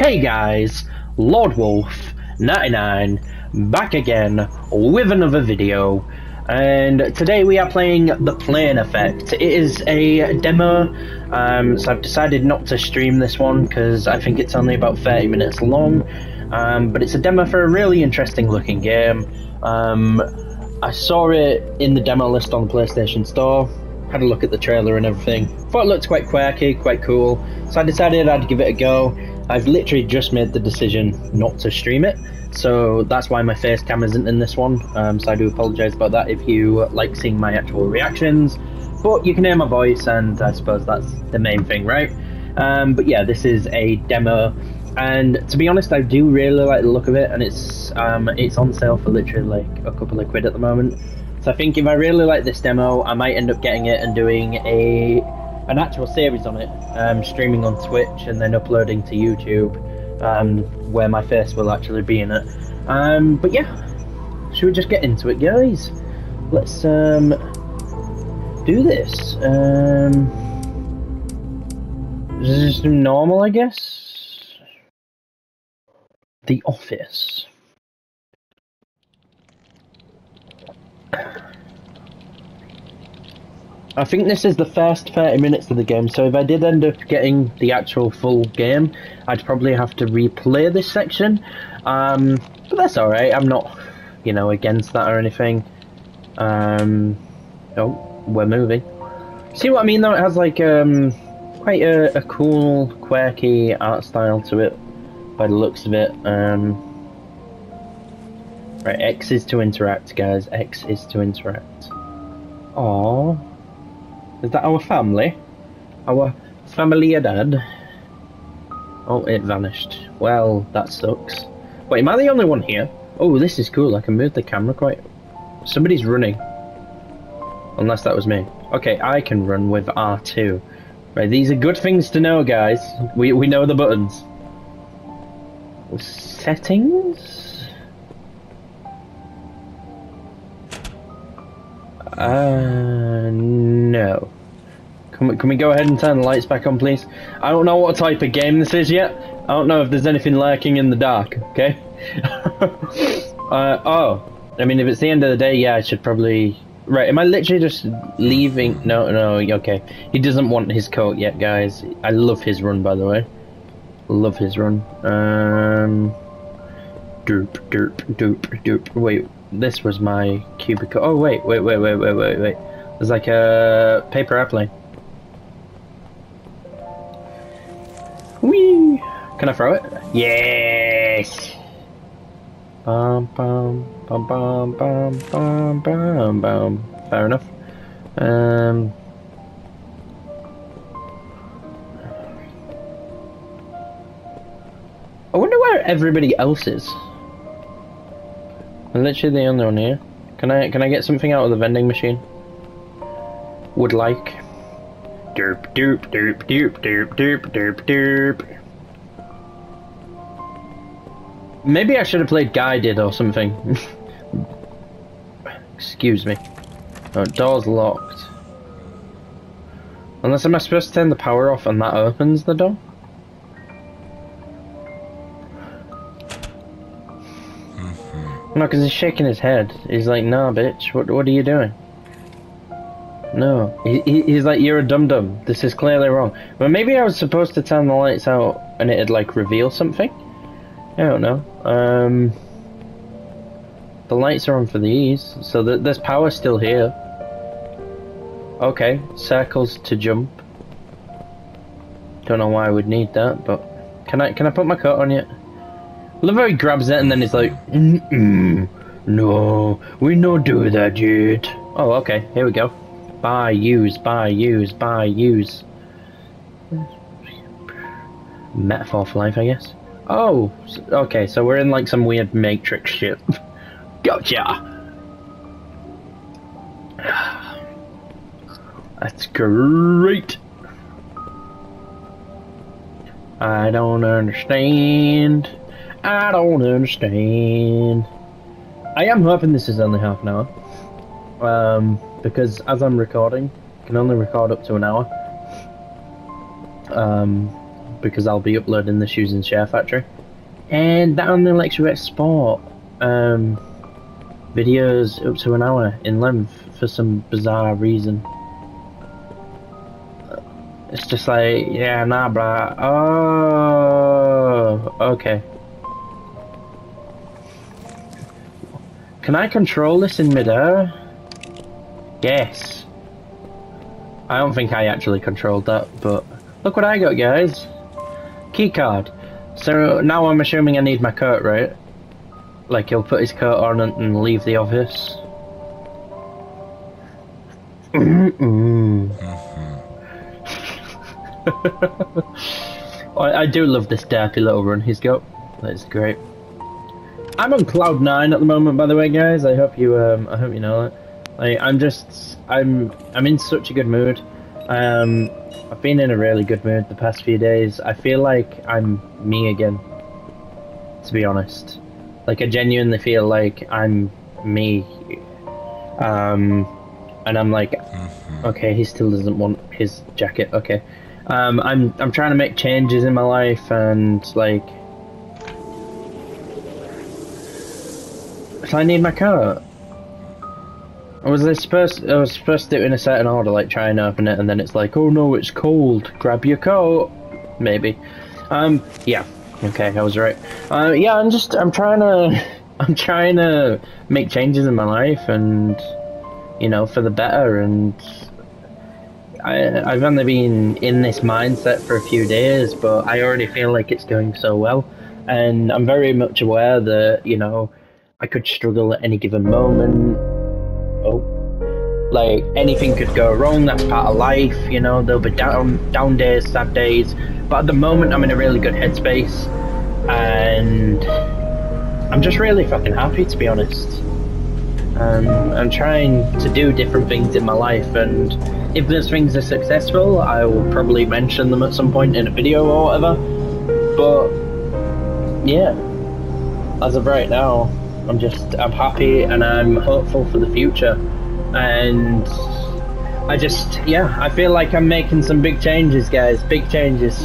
Hey guys, Lord Wolf 99 back again with another video and today we are playing the plane effect. It is a demo um, so I've decided not to stream this one because I think it's only about 30 minutes long um, but it's a demo for a really interesting looking game. Um, I saw it in the demo list on the PlayStation Store had a look at the trailer and everything. Thought it looked quite quirky, quite cool. So I decided I'd give it a go. I've literally just made the decision not to stream it. So that's why my face cam isn't in this one. Um, so I do apologise about that if you like seeing my actual reactions. But you can hear my voice, and I suppose that's the main thing, right? Um, but yeah, this is a demo, and to be honest, I do really like the look of it, and it's um, it's on sale for literally like a couple of quid at the moment. So I think if I really like this demo, I might end up getting it and doing a an actual series on it, um, streaming on Twitch and then uploading to YouTube, um, where my face will actually be in it. Um, but yeah, should we just get into it, guys? Let's um, do this. Um, just normal, I guess. The Office. I think this is the first 30 minutes of the game, so if I did end up getting the actual full game, I'd probably have to replay this section. Um, but that's alright, I'm not, you know, against that or anything. Um, oh, we're moving. See what I mean though? It has like um, quite a, a cool, quirky art style to it, by the looks of it. Um, right, X is to interact, guys. X is to interact. Aww. Is that our family? Our family dad? Oh, it vanished. Well, that sucks. Wait, am I the only one here? Oh, this is cool. I can move the camera quite... Somebody's running. Unless that was me. Okay, I can run with R2. Right, these are good things to know, guys. We, we know the buttons. Settings? Uh, no. Can we, can we go ahead and turn the lights back on, please? I don't know what type of game this is yet. I don't know if there's anything lurking in the dark, okay? uh, oh. I mean, if it's the end of the day, yeah, I should probably... Right, am I literally just leaving? No, no, okay. He doesn't want his coat yet, guys. I love his run, by the way. Love his run. Um... Doop, doop, doop, doop. Wait, this was my cubicle. Oh, wait, wait, wait, wait, wait, wait, wait. There's like a paper airplane. Whee! Can I throw it? Yes! Bum, bum, bum, bum, bum, bum, bum, bum. Fair enough. Um... I wonder where everybody else is. I'm literally the only one here. Can I can I get something out of the vending machine? Would like. Derp derp derp derp derp derp derp derp. Maybe I should have played Guided or something. Excuse me. Oh, door's locked. Unless am I supposed to turn the power off and that opens the door? No, because he's shaking his head. He's like, nah, bitch, what, what are you doing? No. He, he, he's like, you're a dum-dum. This is clearly wrong. But maybe I was supposed to turn the lights out and it'd, like, reveal something? I don't know. Um, the lights are on for these, so th there's power still here. Okay, circles to jump. Don't know why I would need that, but... Can I, can I put my coat on yet? Love how he grabs it and then he's like, mm -mm, no, we no do that yet. Oh, okay, here we go. Buy, use, buy, use, buy, use. Metaphor for life, I guess. Oh, okay, so we're in like some weird Matrix shit. gotcha! That's great! I don't understand. I don't understand. I am hoping this is only half an hour. Um, because as I'm recording, I can only record up to an hour. Um, because I'll be uploading this using Share Factory. And that only lets you export um, videos up to an hour in length for some bizarre reason. It's just like, yeah, nah, bruh. Oh, okay. Can I control this in midair? Yes. I don't think I actually controlled that, but look what I got, guys. Keycard. So now I'm assuming I need my coat, right? Like he'll put his coat on and, and leave the office. Mm -mm. I, I do love this dirty little run he's got. That's great. I'm on cloud nine at the moment, by the way, guys. I hope you um, I hope you know that. Like, I'm just I'm I'm in such a good mood. Um, I've been in a really good mood the past few days. I feel like I'm me again. To be honest, like I genuinely feel like I'm me. Um, and I'm like, mm-hmm. okay, he still doesn't want his jacket. Okay, um, I'm I'm trying to make changes in my life and like I need my coat. Was I supposed? I was supposed to do it in a certain order, like try and open it, and then it's like, oh no, it's cold. Grab your coat. Maybe. Um. Yeah. Okay, I was right. Uh. Yeah. I'm just. I'm trying to. I'm trying to make changes in my life, and you know, for the better. And I, I've only been in this mindset for a few days, but I already feel like it's going so well, and I'm very much aware that you know I could struggle at any given moment. Oh, like anything could go wrong. That's part of life, you know. There'll be down down days, sad days, but at the moment I'm in a really good headspace, and I'm just really fucking happy to be honest. Um, I'm trying to do different things in my life, and if those things are successful, I will probably mention them at some point in a video or whatever. But yeah, as of right now, I'm just I'm happy and I'm hopeful for the future, and I just yeah I feel like I'm making some big changes, guys. Big changes.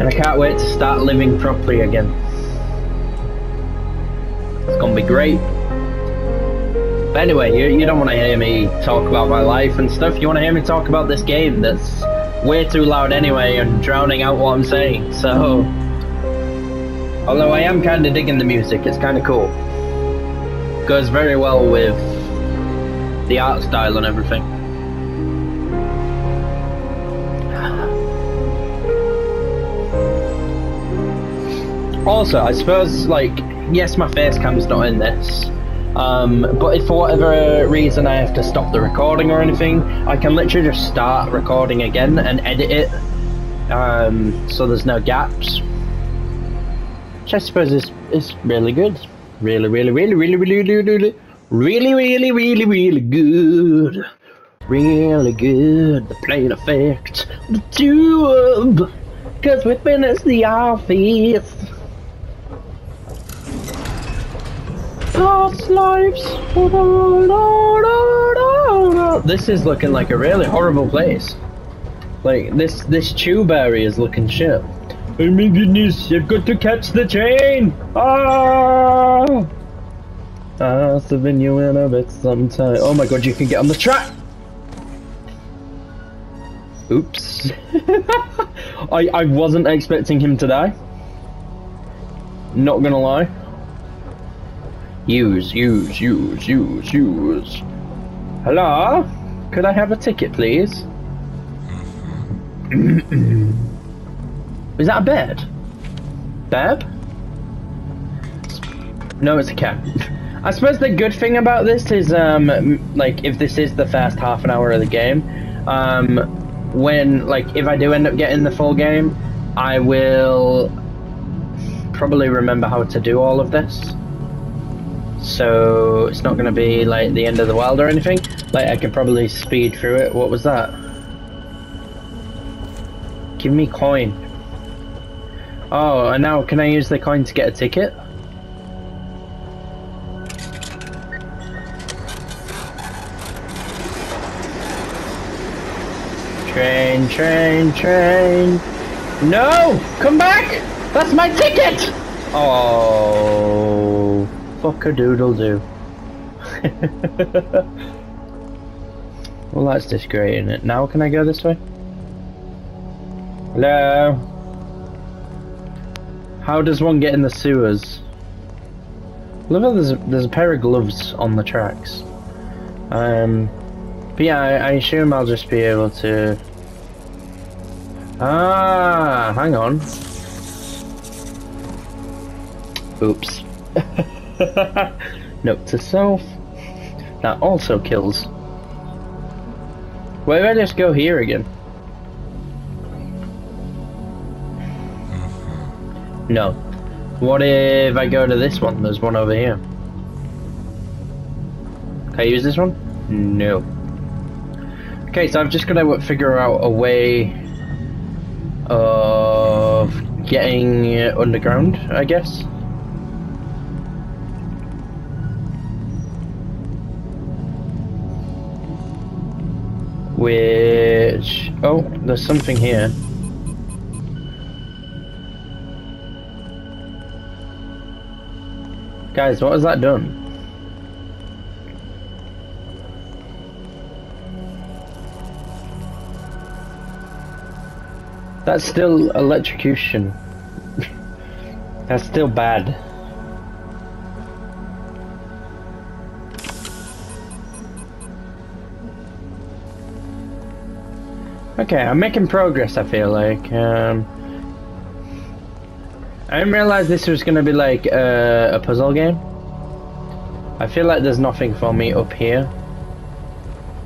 And I can't wait to start living properly again. It's gonna be great. But anyway, you, you don't want to hear me talk about my life and stuff. You want to hear me talk about this game that's way too loud anyway and drowning out what I'm saying. So Although I am kind of digging the music, it's kind of cool. Goes very well with the art style and everything. Also, I suppose, like, yes, my face cam's not in this, um, but if for whatever reason I have to stop the recording or anything, I can literally just start recording again and edit it, um, so there's no gaps which I suppose is is really good. Really, really, really, really, really, really, really, really, really, really, really good. Really good. The plane effect. The tube. Cause we finished the office. Past lives. This is looking like a really horrible place. Like this this tube area is looking shit. Oh my goodness, I've got to catch the train! Ah! Ah, seven you in a bit sometime. Oh my god, you can get on the track! Oops. I, I wasn't expecting him to die. Not gonna lie. Use, use, use, use, use. Hello? Could I have a ticket, please? Is that a bed? Beb? No, it's a cat. I suppose the good thing about this is, um, like, if this is the first half an hour of the game, um, when, like, if I do end up getting the full game, I will probably remember how to do all of this. So, it's not going to be, like, the end of the world or anything. Like, I could probably speed through it. What was that? Give me coin. Oh, and now can I use the coin to get a ticket? Train, train, train. No! Come back! That's my ticket! Oh, fuck a doodle do. well, that's isn't it? Now can I go this way? Hello? How does one get in the sewers? Look at there's there's a pair of gloves on the tracks. Um, but yeah, I, I assume I'll just be able to... Ah, hang on. Oops. Note to self. That also kills. Why if I just go here again? No. What if I go to this one? There's one over here. Can I use this one? No. Okay, so I've just got to figure out a way of getting underground, I guess. Which... Oh, there's something here. Guys, what has that done? That's still electrocution. That's still bad. Okay, I'm making progress, I feel like. Um, I didn't realize this was to be like uh, a puzzle game. I feel like there's nothing for me up here.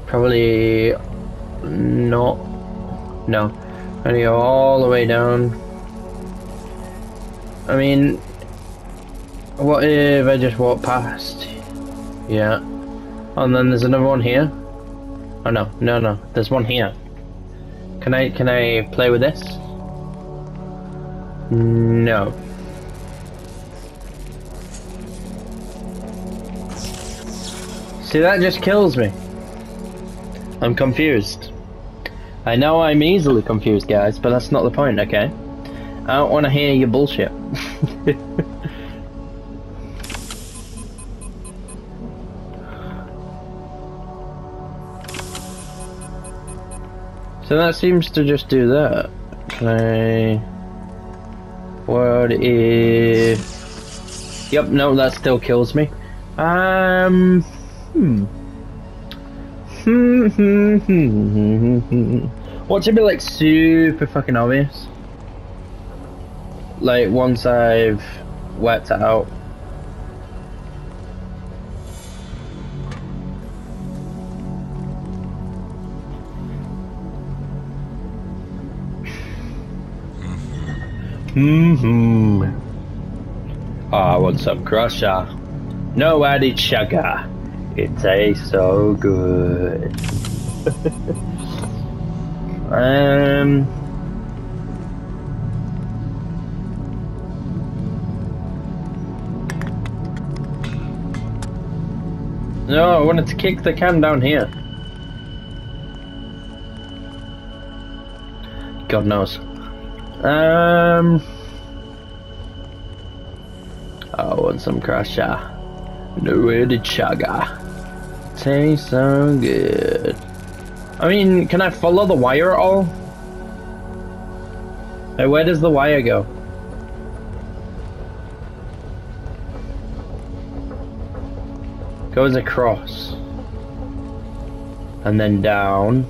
Probably not. No. I need to go all the way down. I mean, what if I just walk past? Yeah. and then there's another one here. Oh no, no, no. There's one here. Can I can I play with this? No. See that just kills me. I'm confused. I know I'm easily confused guys, but that's not the point, okay? I don't want to hear your bullshit. So that seems to just do that. I... What if... Yep, no, that still kills me. Um... Hmm. Hmm, hmm, hmm, What to be like super fucking obvious? Like once I've worked it out Hmm. I want some crusher. No added sugar. It tastes so good. um. No, I wanted to kick the can down here. God knows. Um, I want some crusher. No added sugar. Tastes so good. I mean, can I follow the wire at all? Hey, where does the wire go? Goes across. And then down.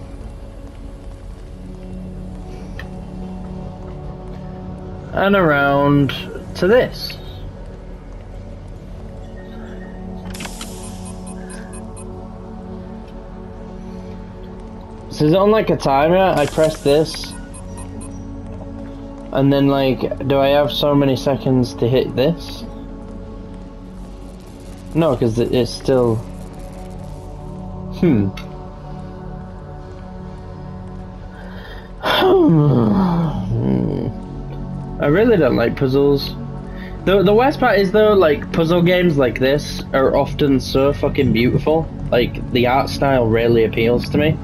And around to this. So is it on like a timer? I press this. And then like, do I have so many seconds to hit this? No, because it's still... Hmm. Really don't like puzzles. The the worst part is though, like puzzle games like this are often so fucking beautiful. Like the art style really appeals to me.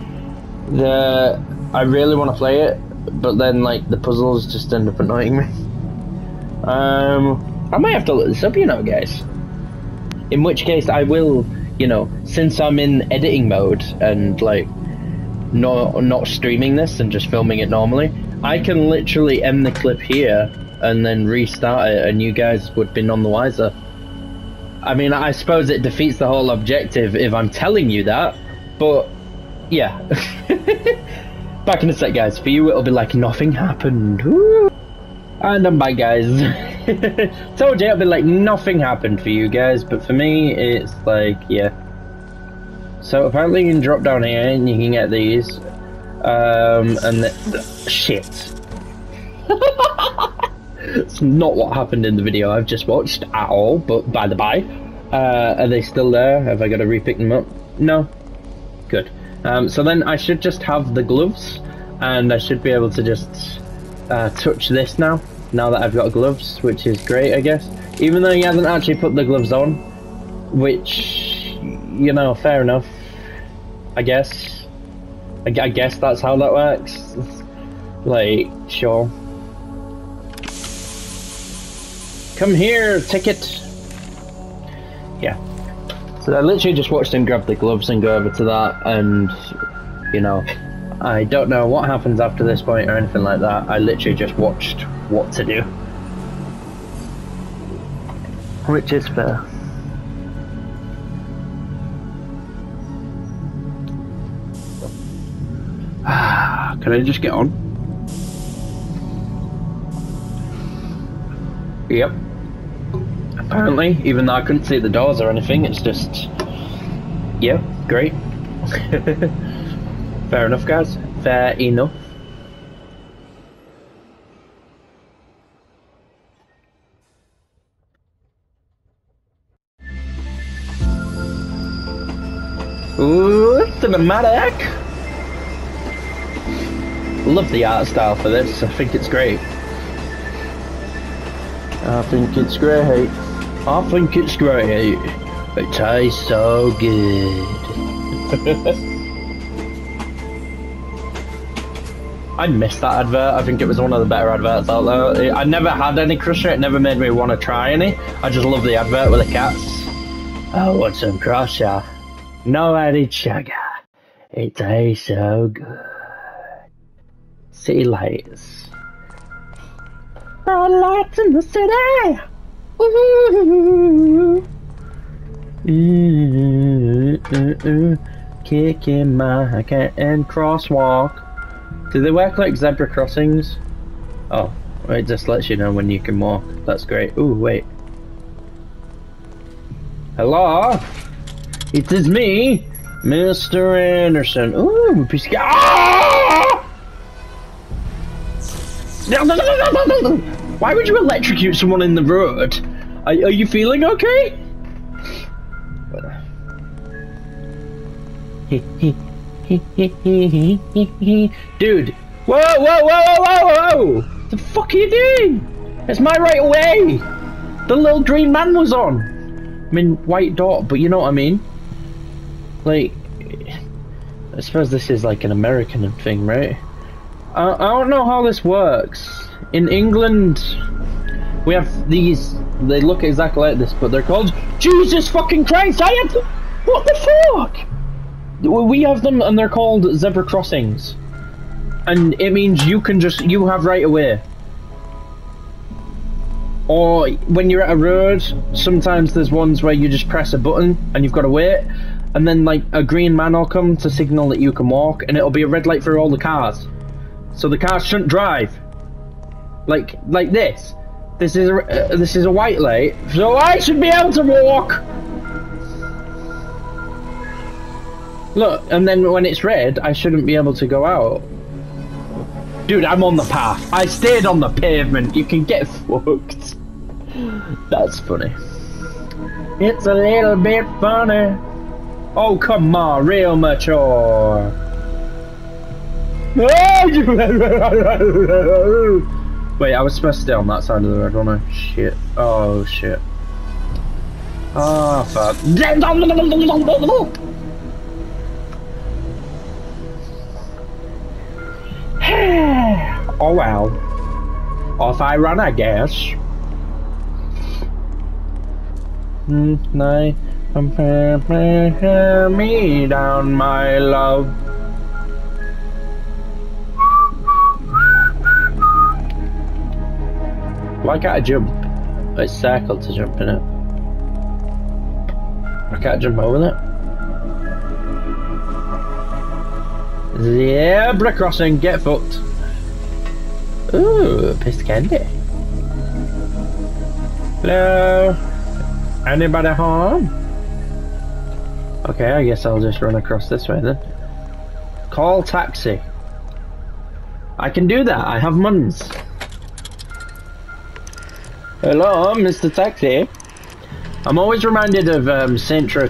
The I really want to play it, but then like the puzzles just end up annoying me. Um, I might have to look this up, you know, guys. In which case, I will, you know, since I'm in editing mode and like not not streaming this and just filming it normally, I can literally end the clip here and then restart it, and you guys would be none the wiser. I mean, I suppose it defeats the whole objective if I'm telling you that, but yeah. Back in a sec, guys. For you, it'll be like nothing happened. Woo! And I'm back, guys. Told you it'll be like nothing happened for you guys, but for me, it's like, yeah. So apparently you can drop down here and you can get these. Um, and the, shit. it's not what happened in the video I've just watched at all, but by the by. Uh, are they still there? Have I got to repick them up? No? Good. Um, so then I should just have the gloves, and I should be able to just uh, touch this now, now that I've got gloves, which is great, I guess. Even though he hasn't actually put the gloves on, which, you know, fair enough, I guess. I, I guess that's how that works. Like, sure. Come here, ticket! Yeah. So I literally just watched him grab the gloves and go over to that, and, you know, I don't know what happens after this point or anything like that. I literally just watched what to do. Which is fair. Can I just get on? Yep. Apparently, even though I couldn't see the doors or anything, it's just... Yeah, great. Fair enough, guys. Fair enough. Ooh, cinematic! Love the art style for this. I think it's great. I think it's great. I think it's great. It tastes so good. I missed that advert. I think it was one of the better adverts out there. I never had any Crusher. It never made me want to try any. I just love the advert with the cats. Oh, what's some Crusher? No added sugar. It tastes so good. City lights. Bright lights in the city. Ooh. Ooh, ooh, ooh. Kicking my cat and crosswalk. Do they work like zebra crossings? Oh, it just lets you know when you can walk. That's great. Ooh, wait. Hello? It is me, Mr. Anderson. Ooh, piece of ah! Why would you electrocute someone in the road? Are, are you feeling okay? Dude! Whoa, whoa, whoa, whoa, whoa! What the fuck are you doing? It's my right away! The little green man was on! I mean, white dot, but you know what I mean? Like, I suppose this is like an American thing, right? I, I don't know how this works. In England, we have these, they look exactly like this, but they're called Jesus fucking Christ! I have what the fuck? We have them, and they're called zebra crossings. And it means you can just, you have right away. Or when you're at a road, sometimes there's ones where you just press a button and you've got to wait, and then like a green man will come to signal that you can walk, and it'll be a red light for all the cars. So the car shouldn't drive. Like like this. This is a uh, this is a white light, so I should be able to walk. Look, and then when it's red, I shouldn't be able to go out. Dude, I'm on the path. I stayed on the pavement. You can get fucked. That's funny. It's a little bit funny. Oh, come on, real mature. Wait, I was supposed to stay on that side of the road, wasn't I? Shit. Oh, shit. Oh, fuck. Oh well. Off I run, I guess. Hmm, night, me down, my love. Why can't I jump? It's circle to jump in it. I can't jump over it. Zebra crossing, get fucked. Ooh, piss candy. Hello? Anybody home? Okay, I guess I'll just run across this way then. Call taxi. I can do that, I have muns. Hello, Mr. Taxi. I'm always reminded of um, Saints 2.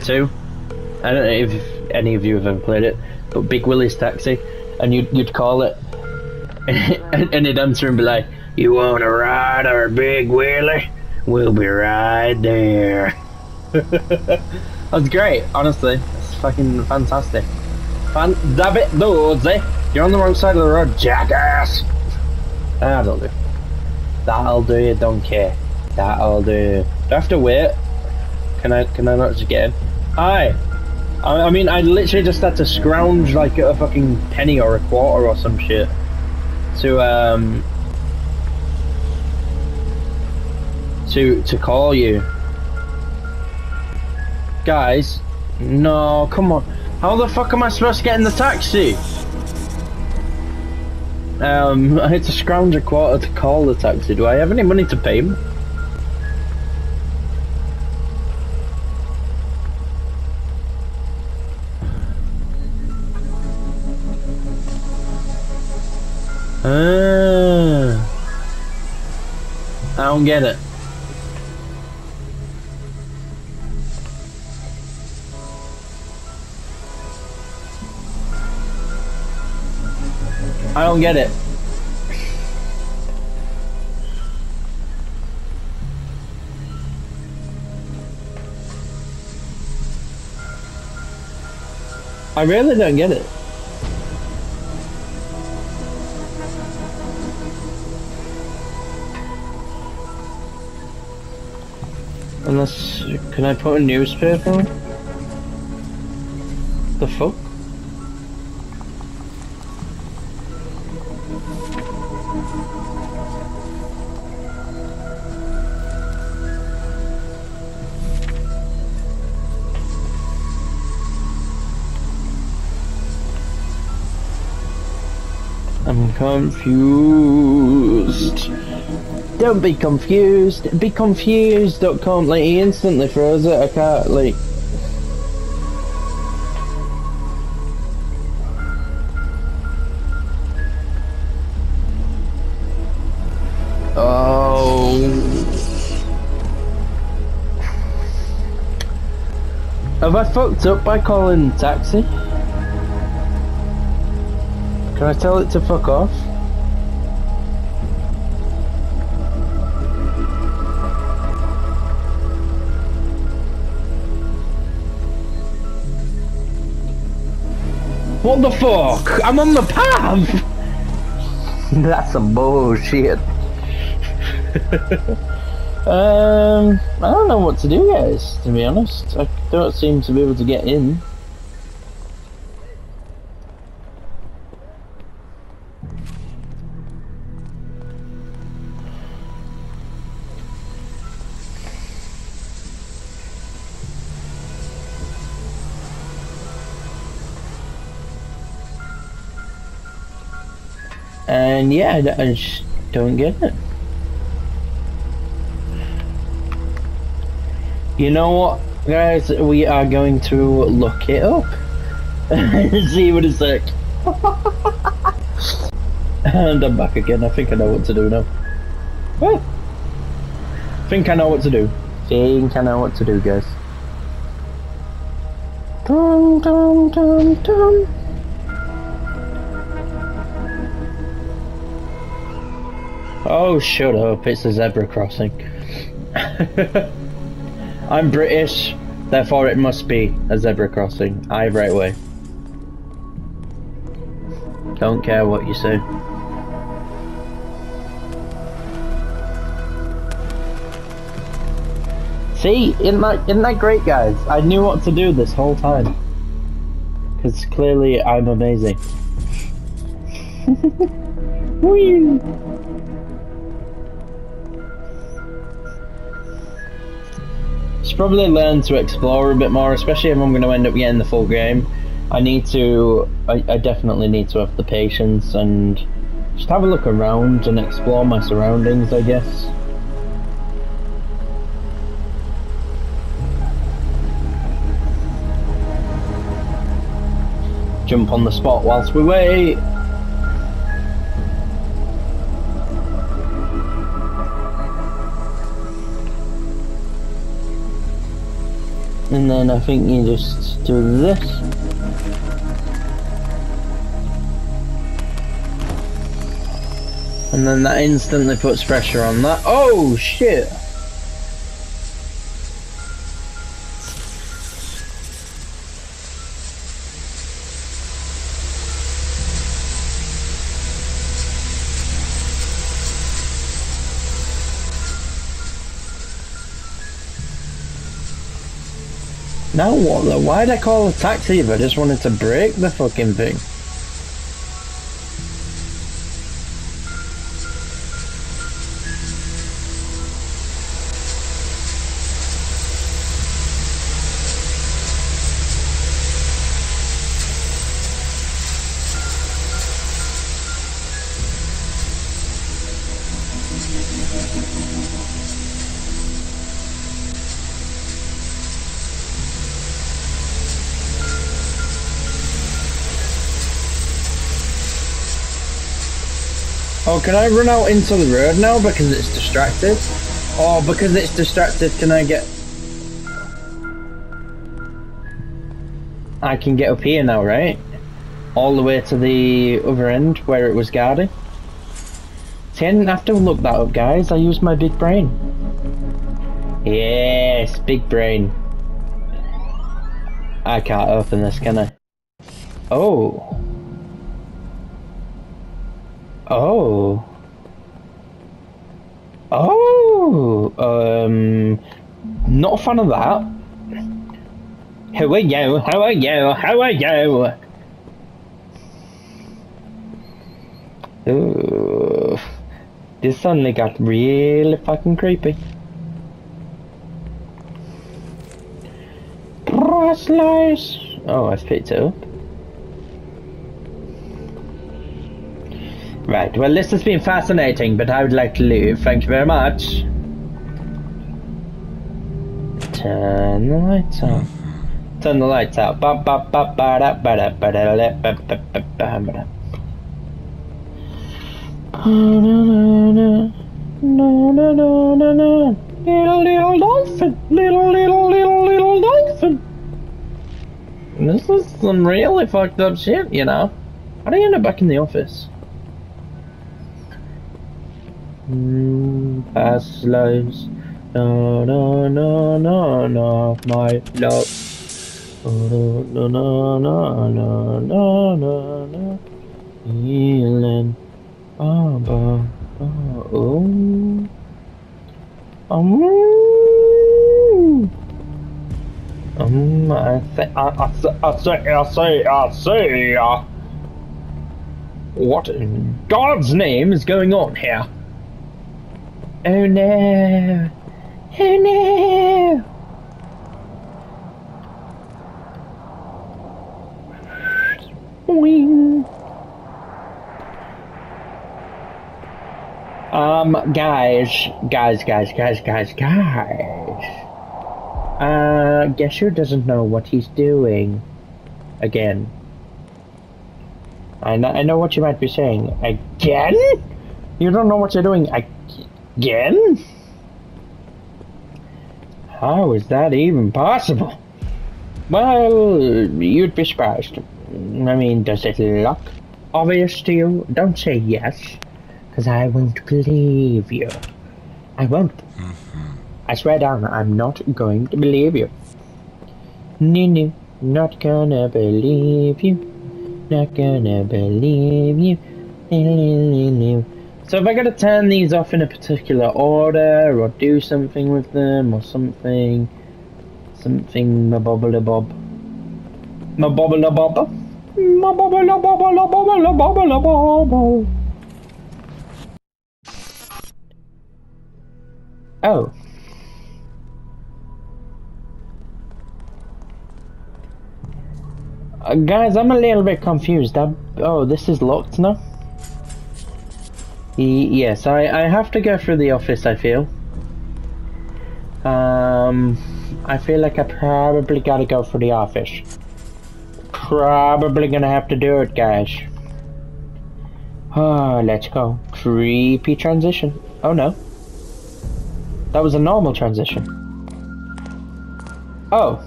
I don't know if any of you have ever played it, but Big Willie's Taxi, and you'd, you'd call it, and, and he'd answer and be like, You want a ride or Big Willie? We'll be right there. That's great, honestly. It's fucking fantastic. Fan David Dozy, you're on the wrong side of the road, jackass! That'll do. That'll do, you don't care. That'll do. Do I have to wait? Can I can I not just get in? Hi! I, I mean, I literally just had to scrounge like a fucking penny or a quarter or some shit to um to to call you guys no come on how the fuck am I supposed to get in the taxi um I had to scrounge a quarter to call the taxi. Do I have any money to pay him? Uh, I don't get it. I don't get it. I really don't get it. Unless, can I put a newspaper? The fuck? Confused. Don't be confused. Be confused.com. Like, he instantly froze it. I can't, like... Oh... Have I fucked up by calling taxi? Can I tell it to fuck off? What the fuck? I'm on the path! That's some bullshit. um, I don't know what to do, guys, to be honest. I don't seem to be able to get in. And yeah, I, I just don't get it. You know what, guys? We are going to look it up. See what it's like. and I'm back again. I think I know what to do now. Well, think I know what to do. Think I know what to do, guys. Dum, dum, dum, dum. Oh, shut up. It's a zebra crossing. I'm British, therefore it must be a zebra crossing. I right way. Don't care what you say. See, isn't that, isn't that great, guys? I knew what to do this whole time. Because clearly I'm amazing. Whee! Probably learn to explore a bit more, especially if I'm going to end up getting the full game. I need to, I, I definitely need to have the patience and just have a look around and explore my surroundings, I guess. jump on the spot whilst we wait. And then I think you just do this. And then that instantly puts pressure on that. Oh shit! Now what though? Why'd I call a taxi if I just wanted to break the fucking thing? Oh, can I run out into the road now because it's distracted? Or because it's distracted, can I get... I can get up here now, right? All the way to the other end where it was guarded. See, I didn't have to look that up, guys. I used my big brain. Yes, big brain. I can't open this, can I? Oh. Oh. Oh. Um. Not a fan of that. Who are you? How are you? How are you? Ooh. This suddenly got really fucking creepy. Slice. Oh, I've picked it up. Right, well this has been fascinating, but I would like to leave. Thank you very much. Turn the lights off. Turn the lights out. Little, little dolphin. Little, little, little, little dolphin. This is some really fucked up shit, you know. How do you end up back in the office? Past lives. No, no, no, no, no, my love. Oh, no, no, no, no, no, no, no. Healing. Oh, oh, oh. Um, um, I say, I, I, I say, I say, I say, uh, what in God's name is going on here? Oh no! Oh no! Um, guys, guys, guys, guys, guys, guys. Uh, guess who doesn't know what he's doing? Again. I know, I know what you might be saying. Again? You don't know what you're doing again? Again? How is that even possible? Well, you'd be surprised. I mean, does it look obvious to you? Don't say yes, because I won't believe you. I won't. Mm -hmm. I swear down, I'm not going to believe you. No, no, not gonna believe you. Not gonna believe you. No, no, no, no. So if I gotta turn these off in a particular order, or do something with them, or something, something, ma bobble bob, ma bobble bob, ma bobble bobble bobble bobble bobble. Oh. Uh, guys, I'm a little bit confused. I, oh, this is locked now? Yes, I, I have to go through the office, I feel. Um, I feel like I probably gotta go for the office. Probably gonna have to do it, guys. Oh, let's go. Creepy transition. Oh no. That was a normal transition. Oh.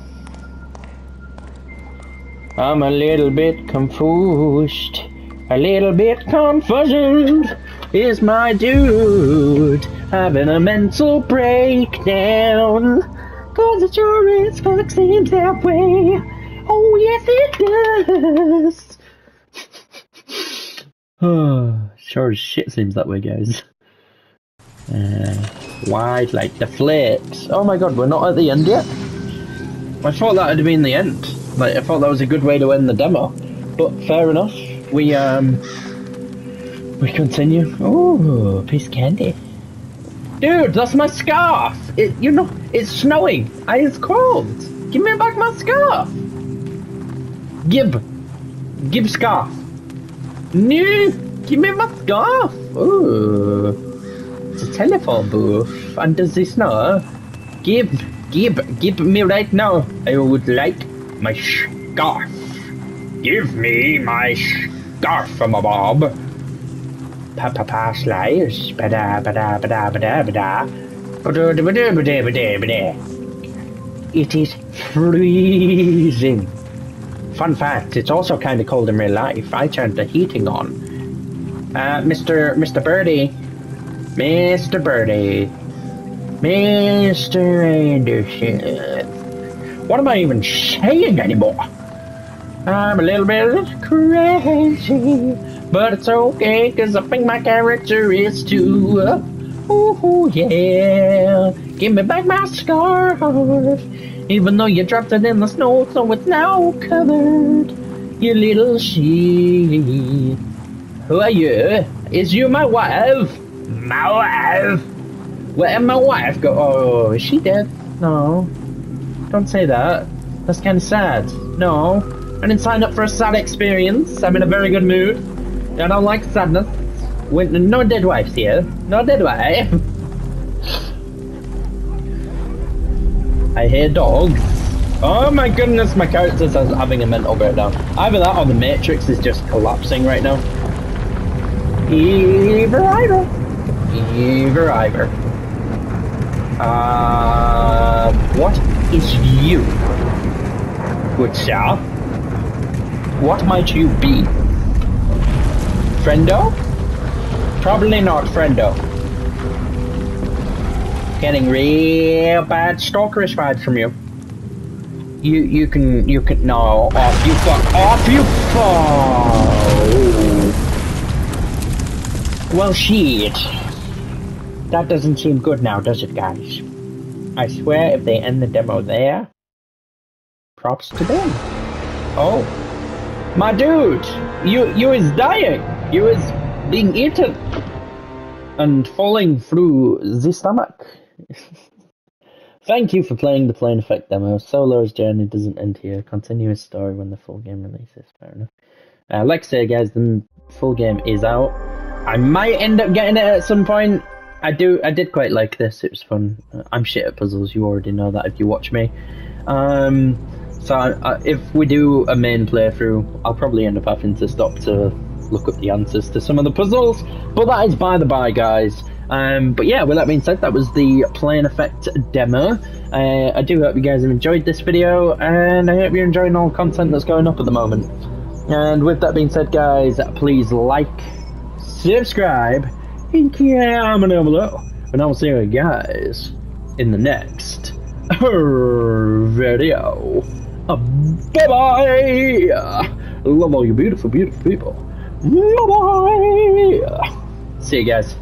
I'm a little bit confused. A little bit confused. Is my dude having a mental breakdown? Cause it sure as fuck seems that way. Oh, yes, it does. sure as shit seems that way, guys. Uh, wide like the flips. Oh my god, we're not at the end yet? I thought that had been the end. Like, I thought that was a good way to end the demo. But fair enough. We, um... We continue. Oh, piece of candy. Dude, that's my scarf! It, you know, it's snowing. I, it's cold. Give me back my scarf. Give. Give scarf. No, give me my scarf. Ooh. It's a telephone booth under the snow. Give, give, give me right now. I would like my scarf. Give me my scarf bob. Pa pa pa slice. Ba da ba da ba da ba da ba da. Ba da ba da ba da ba da ba da. It is freezing. Fun fact, it's also kind of cold in real life. I turned the heating on. Uh, Mr. Mr. Birdie, Mr. Birdie. Mr. Anderson. What am I even saying anymore? I'm a little bit crazy, but it's okay, cause I think my character is too. Oh, yeah. Give me back my scarf. Even though you dropped it in the snow, so it's now covered. You little she. Who are you? Is you my wife? My wife? Where my wife go? Oh, is she dead? No. Don't say that. That's kind of sad. No. I didn't sign up for a sad experience. I'm in a very good mood. I don't like sadness. When, no dead wives here. No dead wife. I hear dogs. Oh my goodness, my character's having a mental breakdown. Either that or the Matrix is just collapsing right now. Either either. Either either. Uh, what is you? Good sir. What might you be? Friendo? Probably not Friendo. Getting real bad stalkerish vibes from you. You you can you can no off you fuck off you fuck. Well shit. That doesn't seem good now, does it, guys? I swear if they end the demo there, props to them. Oh, my dude, you you is dying. You was being eaten and falling through the stomach. Thank you for playing the Plane Effect demo. Solo's journey doesn't end here. Continuous story when the full game releases. Fair enough. Uh, like I say, guys, the full game is out. I might end up getting it at some point. I do. I did quite like this. It was fun. I'm shit at puzzles. You already know that if you watch me. Um, so I, if we do a main playthrough, I'll probably end up having to stop to look up the answers to some of the puzzles. But that is by the by, guys. Um, but yeah, with that being said, that was the Plane Effect demo. Uh, I do hope you guys have enjoyed this video, and I hope you're enjoying all content that's going up at the moment. And with that being said, guys, please like, subscribe, and comment down below. And I will see you guys in the next video. Bye bye! Love all you beautiful, beautiful people. Bye bye! See you guys.